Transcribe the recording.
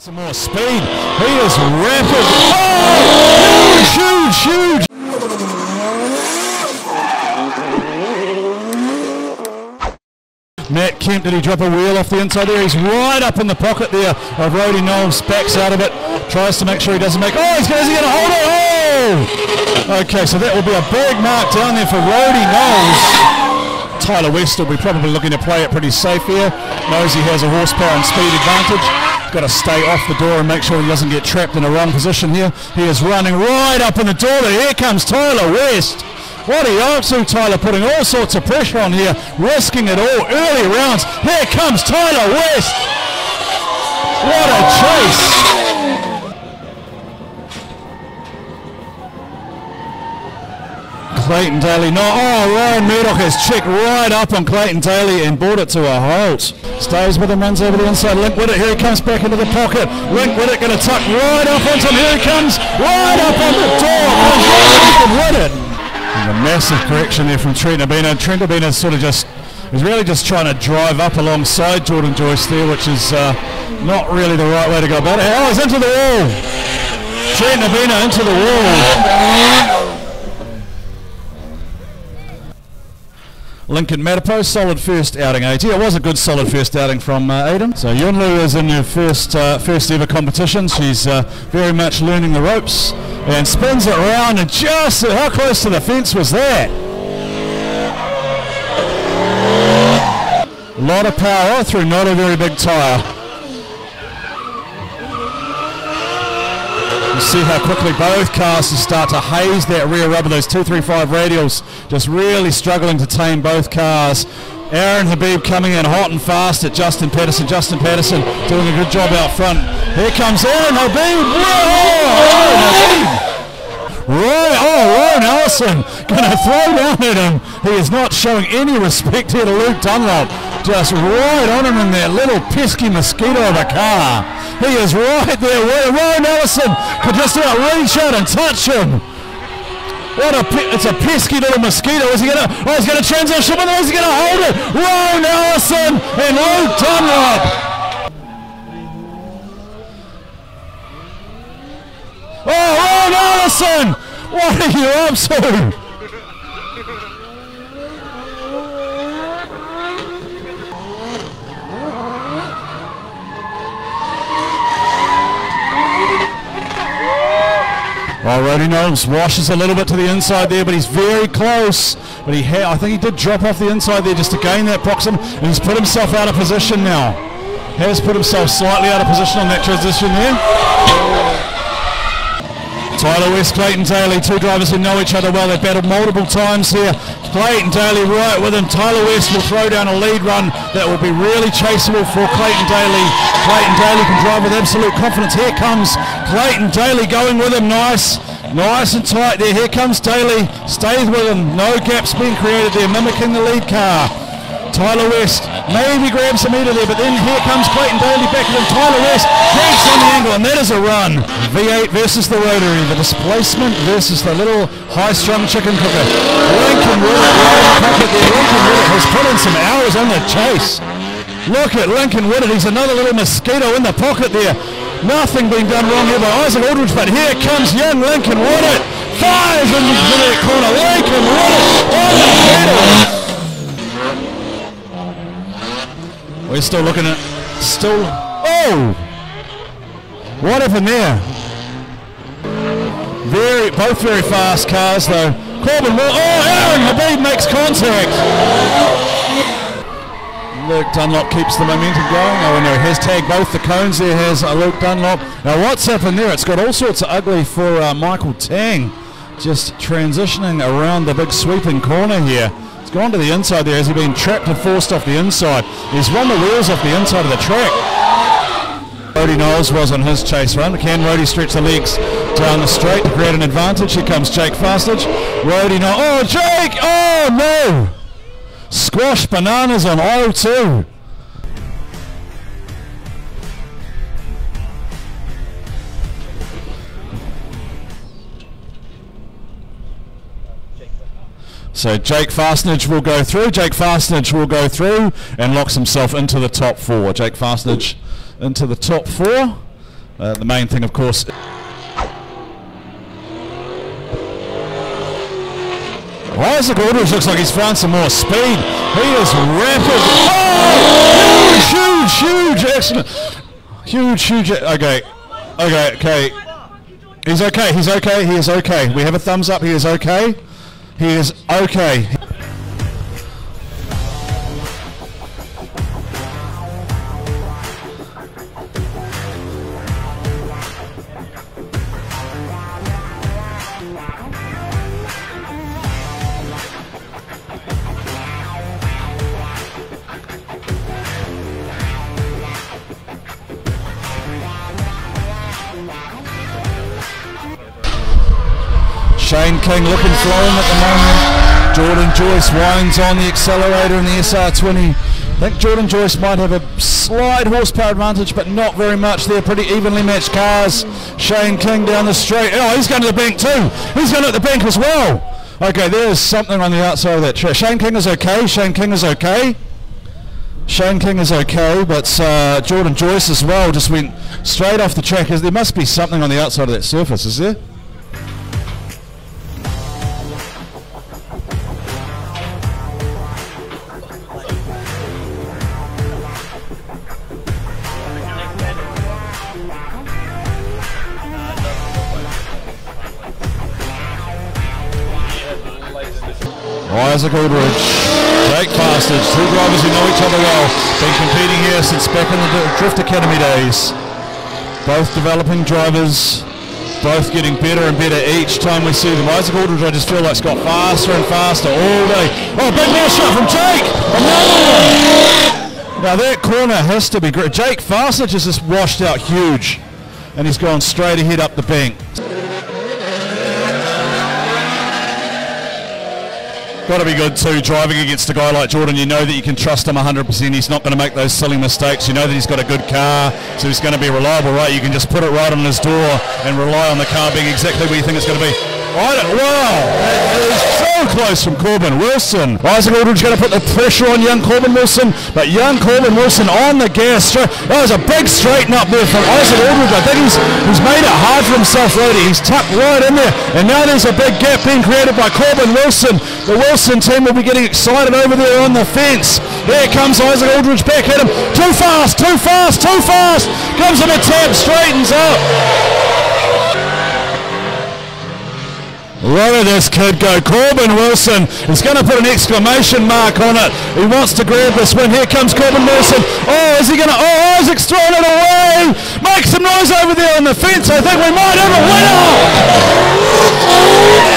Some more speed. He is rapid. Oh! Huge, huge. Matt Kemp, did he drop a wheel off the inside there? He's right up in the pocket there of Rody Knowles. Backs out of it. Tries to make sure he doesn't make... Oh, he's going to hold it. Oh! Okay, so that will be a big mark down there for Rody Knowles. Tyler West will be probably looking to play it pretty safe here. Knows he has a horsepower and speed advantage. Got to stay off the door and make sure he doesn't get trapped in a wrong position here. He is running right up in the door. Here comes Tyler West. What are you up to, Tyler? Putting all sorts of pressure on here, risking it all. Early rounds. Here comes Tyler West. What a chase. Clayton Daly, no, oh, Ryan Murdoch has checked right up on Clayton Daly and brought it to a halt. Stays with him, runs over the inside, Link with it, here he comes back into the pocket. Link with it, going to tuck right up onto him, here he comes, right up on the door, with it. And a massive correction there from Trent Abena. Trent Abena sort of just, was really just trying to drive up alongside Jordan Joyce there, which is uh, not really the right way to go about it. Oh, he's into the wall. Trent Abena into the wall. Lincoln Matapo, solid first outing, AT. It was a good solid first outing from uh, Aiden. So Yunlu is in her first uh, first ever competition. She's uh, very much learning the ropes and spins it around and just how close to the fence was that? A lot of power through not a very big tyre. You see how quickly both cars start to haze that rear rubber, those 235 radials, just really struggling to tame both cars. Aaron Habib coming in hot and fast at Justin Patterson. Justin Patterson doing a good job out front. Here comes Aaron Habib. Roy, oh, Ryan Allison going to throw down at him. He is not showing any respect here to Luke Dunlop. Just right on him in that little pesky mosquito of a car. He is right there. Ryan Allison could just about reach out and touch him. What a it's a pesky little mosquito. Is he gonna oh he's gonna transition it, is he gonna hold it? Ryan Allison and Luke Dunlop. Oh Ryan Allison! What are you up to? Roddy Knowles washes a little bit to the inside there, but he's very close. But he I think he did drop off the inside there just to gain that proxim, and he's put himself out of position now. Has put himself slightly out of position on that transition there. Tyler West, Clayton Daly, two drivers who know each other well. They've battled multiple times here. Clayton Daly right with him. Tyler West will throw down a lead run that will be really chaseable for Clayton Daly. Clayton Daly can drive with absolute confidence. Here comes Clayton Daly going with him. Nice. Nice and tight there. Here comes Daly. Stays with him. No gaps being created there, mimicking the lead car. Tyler West maybe grabs meter there, but then here comes Clayton Daly back and Tyler West breaks on the angle, and that is a run. V8 versus the rotary, the displacement versus the little high-strung chicken cooker. Lincoln Willett. Lincoln Willett has put in some hours on the chase. Look at Lincoln Willett, he's another little mosquito in the pocket there. Nothing being done wrong here by Isaac Aldridge, but here comes young Lincoln Willett. Five in the corner, Lincoln Willett on the pedal. We're still looking at, still, oh! What happened there? Very, both very fast cars though. Corbin oh, Aaron Habib makes contact. Luke Dunlop keeps the momentum going. Oh no, has tagged both the cones there, has uh, Luke Dunlop. Now what's happened there? It's got all sorts of ugly for uh, Michael Tang. Just transitioning around the big sweeping corner here. He's gone to the inside there. Has he been trapped and forced off the inside? He's run the wheels off the inside of the track. Rody Knowles was on his chase run. Can Rody stretch the legs down the straight to create an advantage? Here comes Jake Fastidge. Rody Knowles. Oh, Jake! Oh, no! Squash bananas on 0-2. So Jake Fastnage will go through. Jake Fastnage will go through and locks himself into the top four. Jake Fastnage into the top four. Uh, the main thing, of course. Why Isaac Aldridge looks like he's found some more speed. He is rapid. Oh! Huge, huge, huge, excellent. Huge, huge. Okay, okay, okay. He's okay. He's okay. He is okay. We have a thumbs up. He is okay. He is okay. Shane King looking flowing at the moment. Jordan Joyce winds on the accelerator in the SR20. I think Jordan Joyce might have a slight horsepower advantage, but not very much. They're pretty evenly matched cars. Shane King down the straight. Oh, he's going to the bank too. He's going to the bank as well. Okay, there's something on the outside of that track. Shane King is okay. Shane King is okay. Shane King is okay, but uh, Jordan Joyce as well just went straight off the track. There must be something on the outside of that surface, is there? Isaac Aldridge, Jake Fastidge, two drivers who know each other well, been competing here since back in the Drift Academy days. Both developing drivers, both getting better and better each time we see them. Isaac Aldridge, I just feel like, it's got faster and faster all day. Oh, big mash shot from Jake! Another one! Now that corner has to be great. Jake Fastidge has just washed out huge, and he's gone straight ahead up the bank. Got to be good too, driving against a guy like Jordan. You know that you can trust him 100%. He's not going to make those silly mistakes. You know that he's got a good car, so he's going to be reliable, right? You can just put it right on his door and rely on the car being exactly where you think it's going to be. Right, wow! So close from Corbin Wilson. Isaac Aldridge going to put the pressure on young Corbin Wilson, but young Corbin Wilson on the gas. That was a big straighten up there from Isaac Aldridge. I think he's, he's made it hard for himself already. He's tucked right in there, and now there's a big gap being created by Corbin Wilson. The Wilson team will be getting excited over there on the fence. There comes Isaac Aldridge back at him. Too fast, too fast, too fast. Comes on a tap, straightens up. At this kid go. Corbin Wilson is going to put an exclamation mark on it. He wants to grab this win. Here comes Corbin Wilson. Oh, is he going to? Oh, Isaac's throwing it away. Make some noise over there on the fence. I think we might have a winner.